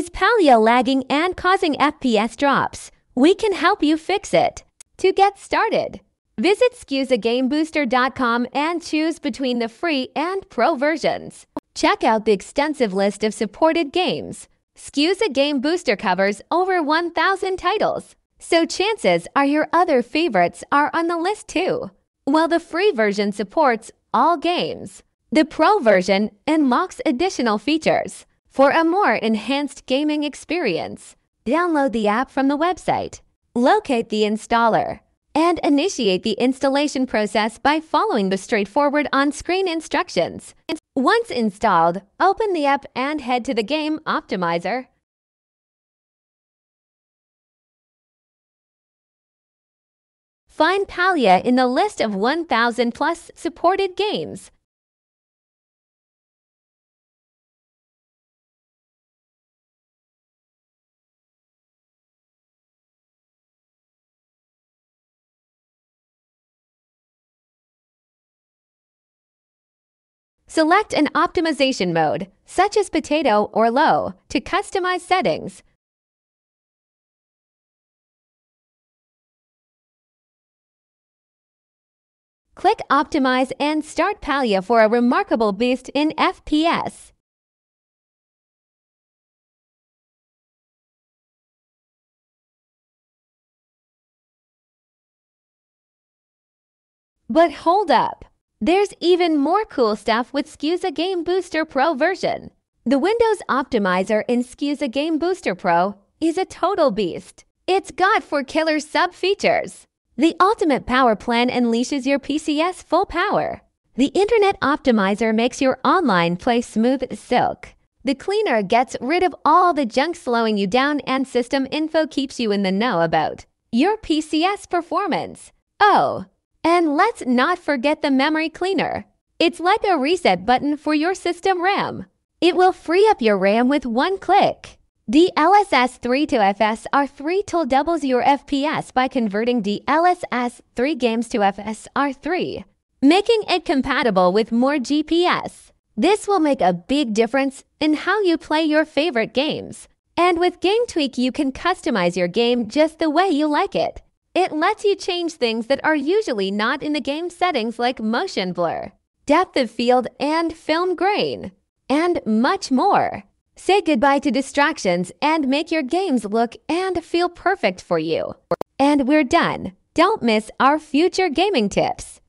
Is Palia lagging and causing FPS drops? We can help you fix it. To get started, visit SkuzaGameBooster.com and choose between the free and pro versions. Check out the extensive list of supported games. Skuza Game Booster covers over 1,000 titles, so chances are your other favorites are on the list too. While the free version supports all games, the pro version unlocks additional features. For a more enhanced gaming experience, download the app from the website, locate the installer, and initiate the installation process by following the straightforward on-screen instructions. Once installed, open the app and head to the Game Optimizer. Find Palia in the list of 1,000 plus supported games. Select an optimization mode, such as potato or low, to customize settings. Click Optimize and start Palia for a remarkable boost in FPS. But hold up! There's even more cool stuff with Skuza Game Booster Pro version. The Windows Optimizer in Skuza Game Booster Pro is a total beast. It's got four killer sub-features. The Ultimate Power Plan unleashes your PCS full power. The Internet Optimizer makes your online play smooth as silk. The cleaner gets rid of all the junk slowing you down and system info keeps you in the know about your PCS performance. Oh, and let's not forget the memory cleaner. It's like a reset button for your system RAM. It will free up your RAM with one click. The DLSS 3 to FSR3 tool doubles your FPS by converting the DLSS 3 games to FSR3, making it compatible with more GPUs. This will make a big difference in how you play your favorite games. And with Game Tweak, you can customize your game just the way you like it. It lets you change things that are usually not in the game settings like motion blur, depth of field, and film grain, and much more. Say goodbye to distractions and make your games look and feel perfect for you. And we're done. Don't miss our future gaming tips.